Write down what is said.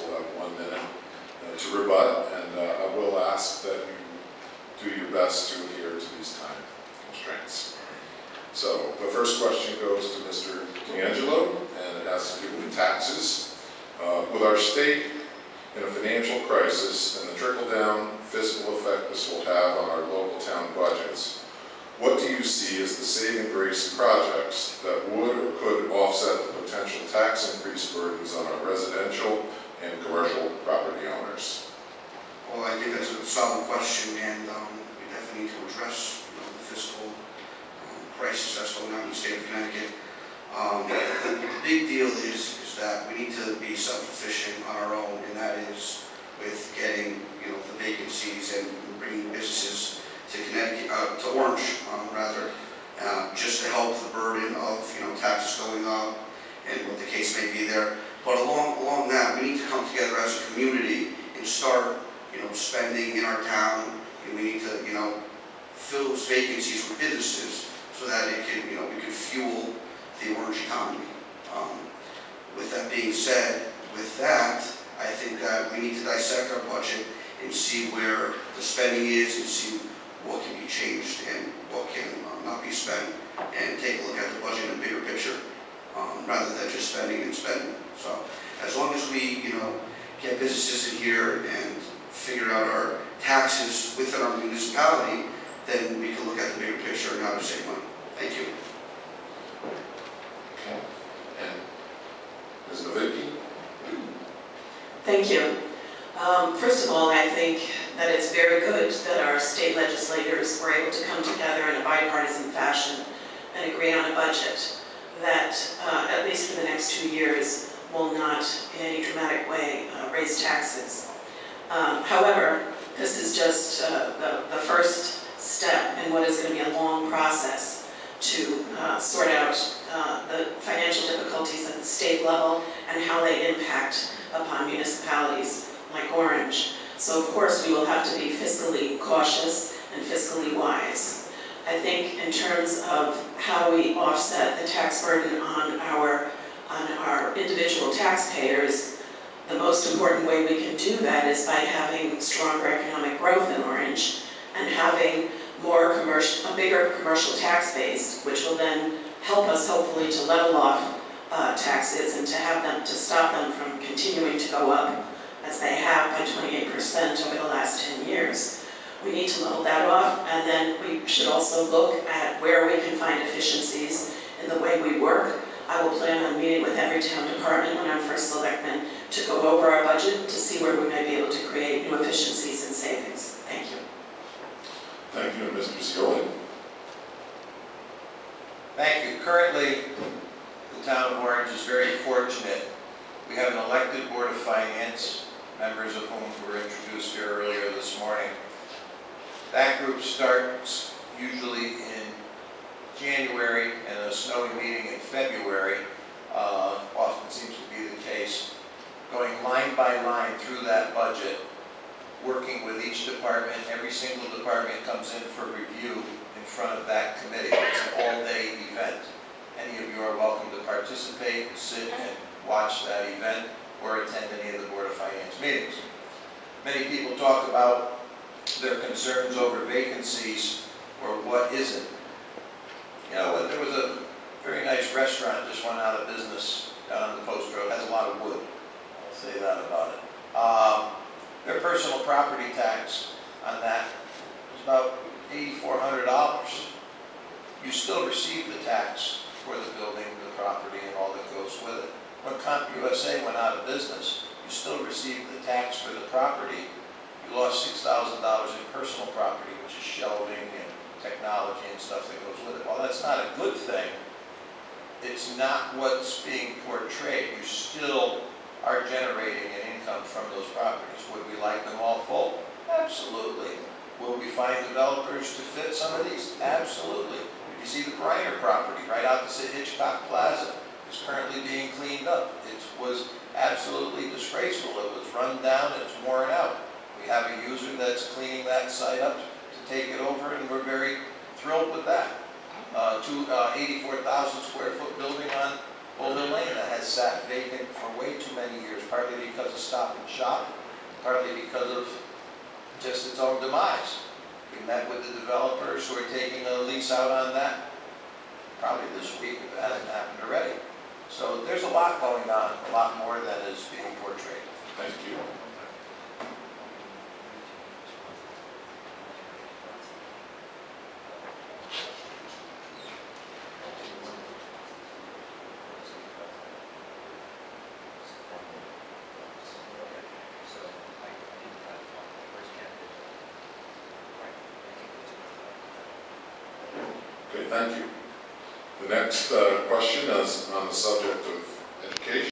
will have one minute uh, to rebut, and uh, I will ask that you do your best to adhere to these time constraints. So the first question goes to Mr. DeAngelo, and it has to do with taxes. Uh, With our state in a financial crisis and the trickle-down fiscal effect this will have on our local town budgets, what do you see as the saving grace projects that would or could offset the potential tax increase burdens on our residential and commercial property owners? Well, I think that's a solid question, and um, we definitely need to address, you know, the fiscal um, crisis that's going on in the state of Connecticut. Um, The big deal is, is that we need to be self-sufficient on our own, and that is with getting, you know, the vacancies and bringing businesses to Connecticut, uh, to Orange, um, rather, uh, just to help the burden of, you know, taxes going up and what the case may be there. But along, along that, we need to come together as a community and start you know, spending in our town, and we need to, you know, fill those vacancies with businesses so that it can, you know, we can fuel the orange economy. Um, With that being said, with that, I think that we need to dissect our budget and see where the spending is and see what can be changed and what can um, not be spent, and take a look at the budget in a bigger picture, um, rather than just spending and spending. So, as long as we, you know, get businesses in here and figure out our taxes within our municipality, then we can look at the bigger picture and how to save money. Thank you. Okay. And Ms. Novicki? Thank you. Um, First of all, I think that it's very good that our state legislators were able to come together in a bipartisan fashion and agree on a budget that, uh, at least for the next two years, will not in any dramatic way uh, raise taxes. Um, However, this is just uh, the the first step in what is going to be a long process to uh, sort out uh, the financial difficulties at the state level and how they impact upon municipalities like Orange. So of course, we will have to be fiscally cautious and fiscally wise. I think in terms of how we offset the tax burden on our, on our individual taxpayers, the most important way we can do that is by having stronger economic growth in Orange and having more commercial, a bigger commercial tax base, which will then help us hopefully to level off uh, taxes and to have them, to stop them from continuing to go up as they have by 28% over the last 10 years. We need to level that off, and then we should also look at where we can find efficiencies in the way we work. I will plan on meeting with every town department when I'm first selectman to go over our budget to see where we may be able to create new efficiencies and savings. Thank you. Thank you, Mr. Zeoli? Thank you. Currently, the town of Orange is very fortunate. We have an elected Board of Finance, members of whom were introduced here earlier this morning. That group starts usually in January and a snowy meeting in February, uh, often seems to be the case, going line by line through that budget, working with each department. Every single department comes in for review in front of that committee. It's an all-day event. Any of you are welcome to participate, sit and watch that event, or attend any of the Board of Finance meetings. Many people talk about their concerns over vacancies or what isn't. You know, there was a very nice restaurant just went out of business down on the post road, has a lot of wood. I'll say that about it. Um, Their personal property tax on that is about eighty-four hundred dollars. You still receive the tax for the building, the property, and all that goes with it. When CompUSA went out of business, you still receive the tax for the property. Lost six thousand dollars in personal property, which is shelving and technology and stuff that goes with it. While that's not a good thing, it's not what's being portrayed. You still are generating an income from those properties. Would we like them all full? Absolutely. Will we find developers to fit some of these? Absolutely. You see the Briner property right opposite Hitchcock Plaza, is currently being cleaned up. It was absolutely disgraceful. It was run down, it's worn out. We have a user that's cleaning that site up to take it over, and we're very thrilled with that. Uh, two, uh, 84,000 square foot building on Holden Lane that has sat vacant for way too many years, partly because of Stop and Shop, partly because of just its own demise. We met with the developers who are taking a lease out on that, probably this week, if it hasn't happened already. So there's a lot going on, a lot more than is being portrayed. Thank you. Okay, thank you. The next uh, question is on the subject of education.